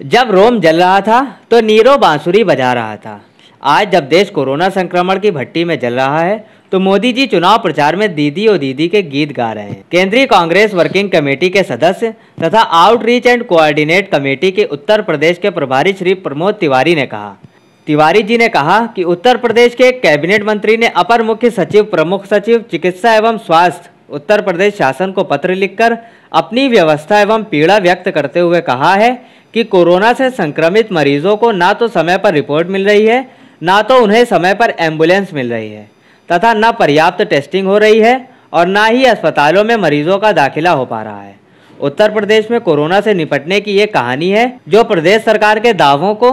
जब रोम जल रहा था तो नीरो बांसुरी बजा रहा था। आज जब देश कोरोना संक्रमण की भट्टी में जल रहा है तो मोदी जी चुनाव प्रचार में दीदी और दीदी के गीत गा रहे हैं। केंद्रीय कांग्रेस वर्किंग कमेटी के सदस्य तथा आउटरीच एंड कोऑर्डिनेट कमेटी के उत्तर प्रदेश के प्रभारी श्री प्रमोद तिवारी ने कहा। तिवारी जी ने कहा कि उत्तर प्रदेश के कैबिनेट मंत्री ने अपर मुख्य सचिव, प्रमुख सचिव, चिकित्सा एवं स्वास्थ्य, उत्तर प्रदेश शासन को पत्र लिखकर अपनी व्यवस्था एवं पीड़ा व्यक्त करते हुए कहा है कि कोरोना से संक्रमित मरीजों को ना तो समय पर रिपोर्ट मिल रही है, ना तो उन्हें समय पर एंबुलेंस मिल रही है, तथा न पर्याप्त टेस्टिंग हो रही है और ना ही अस्पतालों में मरीजों का दाखिला हो पा रहा है। उत्तर प्रदेश में कोरोना से निपटने की ये कहानी है, जो प्रदेश सरकार के दावों को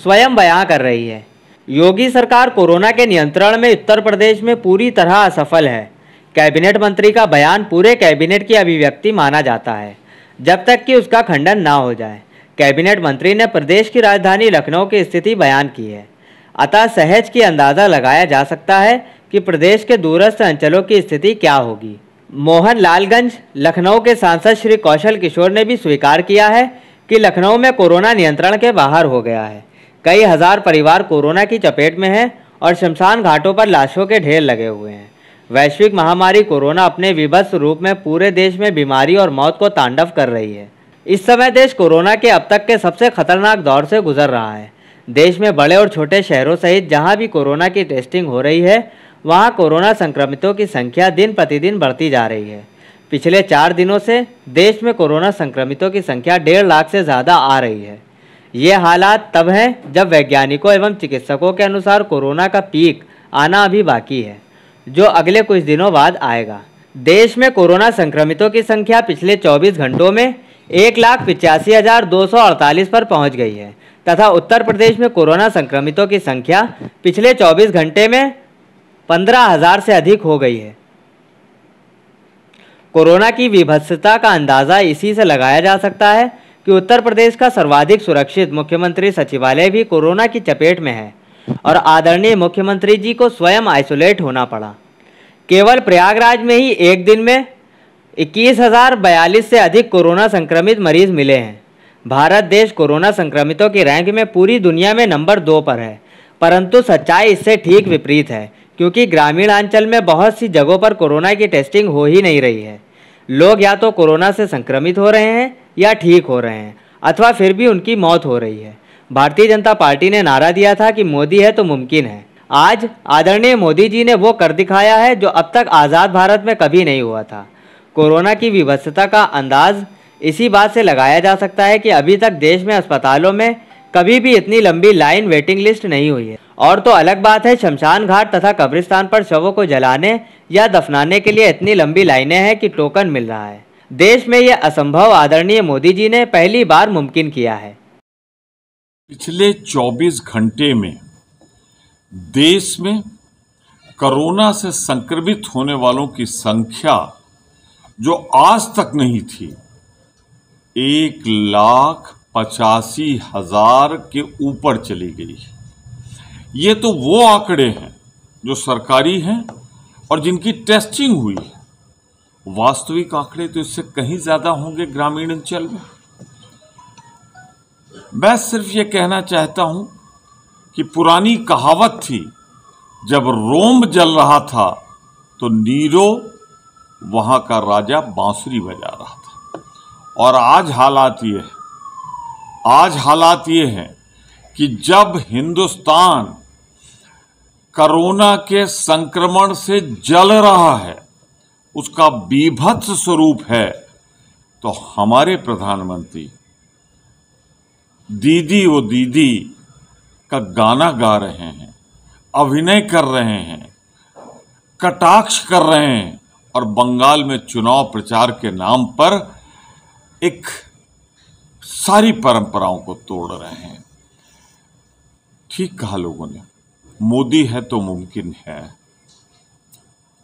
स्वयं बयां कर रही है। योगी सरकार कोरोना के नियंत्रण में उत्तर प्रदेश में पूरी तरह असफल है। कैबिनेट मंत्री का बयान पूरे कैबिनेट की अभिव्यक्ति माना जाता है, जब तक कि उसका खंडन ना हो जाए। कैबिनेट मंत्री ने प्रदेश की राजधानी लखनऊ की स्थिति बयान की है। अतः सहज की अंदाज़ा लगाया जा सकता है कि प्रदेश के दूरस्थ अंचलों की स्थिति क्या होगी। मोहन लालगंज, लखनऊ के सांसद श्री कौशल किशोर ने भी स्वीकार किया है कि लखनऊ में कोरोना नियंत्रण के बाहर हो गया है। कई हज़ार परिवार कोरोना की चपेट में हैं और शमशान घाटों पर लाशों के ढेर लगे हुए हैं। वैश्विक महामारी कोरोना अपने विभत्स रूप में पूरे देश में बीमारी और मौत को तांडव कर रही है। इस समय देश कोरोना के अब तक के सबसे खतरनाक दौर से गुजर रहा है। देश में बड़े और छोटे शहरों सहित जहाँ भी कोरोना की टेस्टिंग हो रही है, वहाँ कोरोना संक्रमितों की संख्या दिन प्रतिदिन बढ़ती जा रही है। पिछले चार दिनों से देश में कोरोना संक्रमितों की संख्या डेढ़ लाख से ज़्यादा आ रही है। ये हालात तब हैं जब वैज्ञानिकों एवं चिकित्सकों के अनुसार कोरोना का पीक आना अभी बाकी है, जो अगले कुछ दिनों बाद आएगा। देश में कोरोना संक्रमितों की संख्या पिछले 24 घंटों में एक लाख पिचासी हज़ार दो सौ अड़तालीस पर पहुँच गई है, तथा उत्तर प्रदेश में कोरोना संक्रमितों की संख्या पिछले 24 घंटे में पंद्रह हज़ार से अधिक हो गई है। कोरोना की विभत्सता का अंदाज़ा इसी से लगाया जा सकता है कि उत्तर प्रदेश का सर्वाधिक सुरक्षित मुख्यमंत्री सचिवालय भी कोरोना की चपेट में है, और आदरणीय मुख्यमंत्री जी को स्वयं आइसोलेट होना पड़ा। केवल प्रयागराज में ही एक दिन में इक्कीस हज़ार बयालीस से अधिक कोरोना संक्रमित मरीज़ मिले हैं। भारत देश कोरोना संक्रमितों की रैंक में पूरी दुनिया में नंबर दो पर है, परंतु सच्चाई इससे ठीक विपरीत है, क्योंकि ग्रामीण अंचल में बहुत सी जगहों पर कोरोना की टेस्टिंग हो ही नहीं रही है। लोग या तो कोरोना से संक्रमित हो रहे हैं या ठीक हो रहे हैं, अथवा फिर भी उनकी मौत हो रही है। भारतीय जनता पार्टी ने नारा दिया था कि मोदी है तो मुमकिन है। आज आदरणीय मोदी जी ने वो कर दिखाया है जो अब तक आज़ाद भारत में कभी नहीं हुआ था। कोरोना की विवस्थता का अंदाज इसी बात से लगाया जा सकता है कि अभी तक देश में अस्पतालों में कभी भी इतनी लंबी लाइन वेटिंग लिस्ट नहीं हुई है। और तो अलग बात है, शमशान घाट तथा कब्रिस्तान पर शवों को जलाने या दफनाने के लिए इतनी लंबी लाइनें हैं कि टोकन मिल रहा है। देश में यह असंभव आदरणीय मोदी जी ने पहली बार मुमकिन किया है। पिछले 24 घंटे में देश में कोरोना से संक्रमित होने वालों की संख्या जो आज तक नहीं थी, एक लाख पचासी हज़ार के ऊपर चली गई है। ये तो वो आंकड़े हैं जो सरकारी हैं और जिनकी टेस्टिंग हुई है। वास्तविक आंकड़े तो इससे कहीं ज़्यादा होंगे ग्रामीण अंचल में। मैं सिर्फ़ ये कहना चाहता हूँ कि पुरानी कहावत थी, जब रोम जल रहा था तो नीरो वहाँ का राजा बांसुरी बजा रहा था। और आज हालात ये है, आज हालात ये हैं कि जब हिंदुस्तान कोरोना के संक्रमण से जल रहा है, उसका बीभत्स स्वरूप है तो हमारे प्रधानमंत्री, दीदी वो दीदी का गाना गा रहे हैं, अभिनय कर रहे हैं, कटाक्ष कर रहे हैं और बंगाल में चुनाव प्रचार के नाम पर एक सारी परंपराओं को तोड़ रहे हैं। ठीक कहा लोगों ने, मोदी है तो मुमकिन है।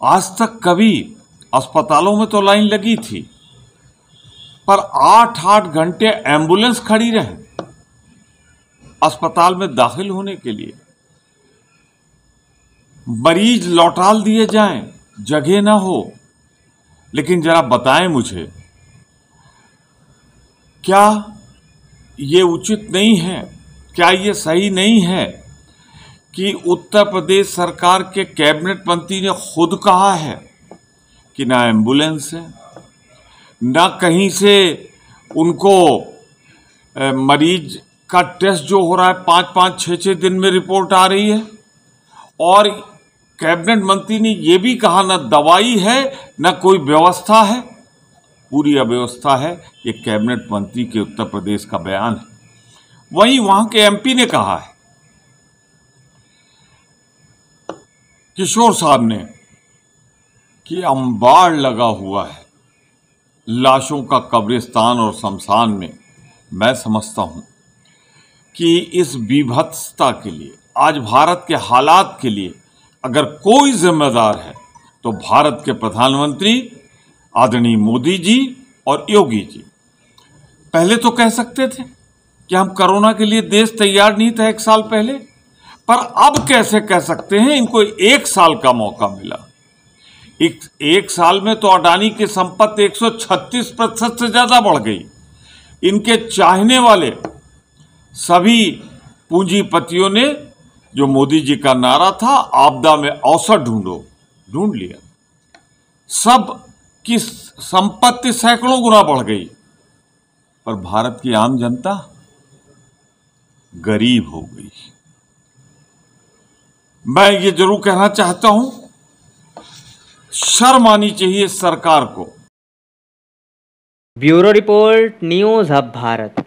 आज तक कभी अस्पतालों में तो लाइन लगी थी, पर आठ आठ घंटे एंबुलेंस खड़ी रहे। अस्पताल में दाखिल होने के लिए मरीज़ लौटाल दिए जाएँ, जगह ना हो लेकिन जरा बताएँ मुझे, क्या ये उचित नहीं है? क्या ये सही नहीं है कि उत्तर प्रदेश सरकार के कैबिनेट मंत्री ने खुद कहा है कि ना एंबुलेंस है, ना कहीं से उनको मरीज़ का टेस्ट जो हो रहा है पाँच पाँच छः छः दिन में रिपोर्ट आ रही है, और कैबिनेट मंत्री ने यह भी कहा, ना दवाई है, ना कोई व्यवस्था है। पूरी अव्यवस्था है, ये कैबिनेट मंत्री के उत्तर प्रदेश का बयान है। वहीं वहाँ के एमपी ने कहा है, किशोर साहब ने, कि अंबाड़ लगा हुआ है, लाशों का कब्रिस्तान और शमशान में। मैं समझता हूँ कि इस विभत्सता के लिए, आज भारत के हालात के लिए अगर कोई जिम्मेदार है तो भारत के प्रधानमंत्री आदरणीय मोदी जी और योगी जी। पहले तो कह सकते थे कि हम कोरोना के लिए देश तैयार नहीं था एक साल पहले पर अब कैसे कह सकते हैं इनको एक साल का मौका मिला। एक, एक साल में तो अडानी की संपत्ति 136 प्रतिशत से ज़्यादा बढ़ गई। इनके चाहने वाले सभी पूंजीपतियों ने जो मोदी जी का नारा था, आपदा में अवसर ढूंढो, ढूंढ लिया। सब की संपत्ति सैकड़ों गुना बढ़ गई। पर भारत की आम जनता गरीब हो गई। मैं ये ज़रूर कहना चाहता हूँ, शर्म आनी चाहिए सरकार को। Bureau report, news hub Bharat.